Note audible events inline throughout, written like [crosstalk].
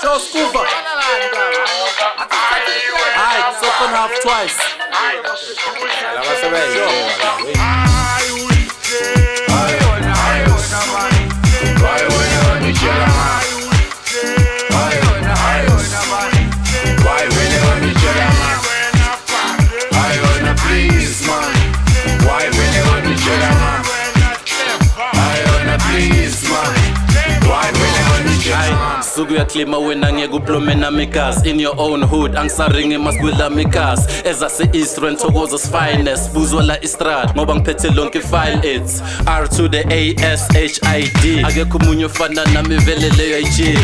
Show scuba. Alright, second half twice. Suku uyaklima wena ngeke uplome namigas in your own hood angisaringi maskwila migas. Ezase-east renthokozos finest. Buzwa la istrad ngoba ngiphethe lonke ifile its. R to the a s h i d. Akekho omunye ofana nami vele leyo ig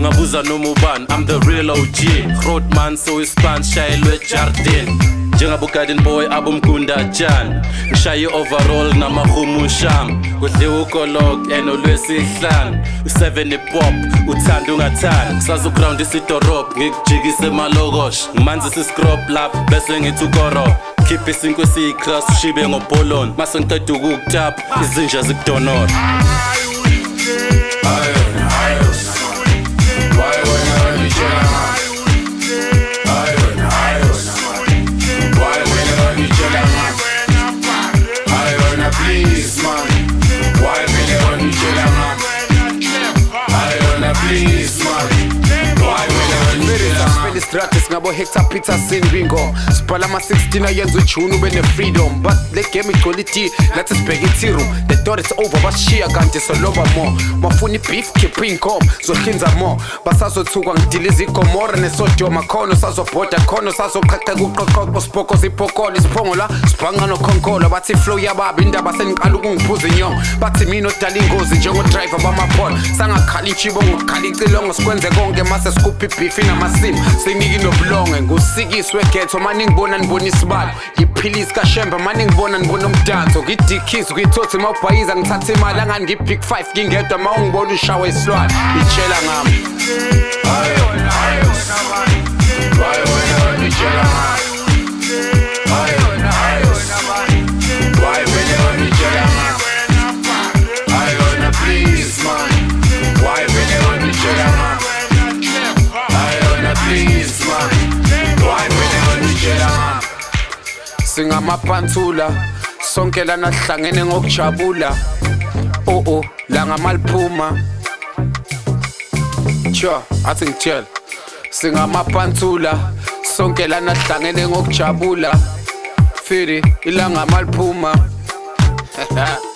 ngabuza noma ubani i'm the real og rodman soispan shayelwe jardin njengabugarden boy abomgunda jan. Ngishaye i-overall namahumusham kudliwa ukolok and olwesihlanu u-7 ipop uthanda ungathandi. Kusazugrawundi isidorobho ngikujikise emalokosh ngimanzi iscrop lap bese ngithi ukorop khiphe isinkwe esiyicras ushibe ngopolon mase ngiqeda ukukutap izinja zikudonora. Please, man. Why really want me kill a man? Kill a man? Spell stratus ngabo Hector Peterson bingo sibhala ama-16 ayenza ujune ube ne-freedom. But le game igoliti nathi sibheke itiru the door is over bashiya kanti soloba mo. Bafuna i-beef khipha iy'nkomo zohlinza mo. Basazothukwa ngidiliza igomora nesodoma khono sazobhoda khono sazoqhaqheka uqoqoqo sibhokoza iphokolo isiphongo la sibhanqa nokhonkholo bathi flow yababa indaba sengiqala ukungiphuza inyongo. Bathi mina odala ingozi njengodrayiva bamaphola sangakhala intshibo ngokukhala icilongo sikwenze konke mase sikhupha ibhifi namasimu siniki nobulonge ngusikisi wegetho mani ngibona nibona isibalo yiphilisi kashembe mani ngibona nibona umdanso ngidikhisi ngiyithothi uma ubhayiza ngithatha imali angani ngi-big five ngingedwa ma ungibona ushawa isilwane itshela ngami singamaphanthula sonke lana sihlangene ngokujabula. Oh oh la ngamaliphuma sure athi ngitshela singamaphanthula sonke lana sihlangene ngokujabula. Fili ilanga maliphuma [laughs]